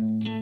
Bye.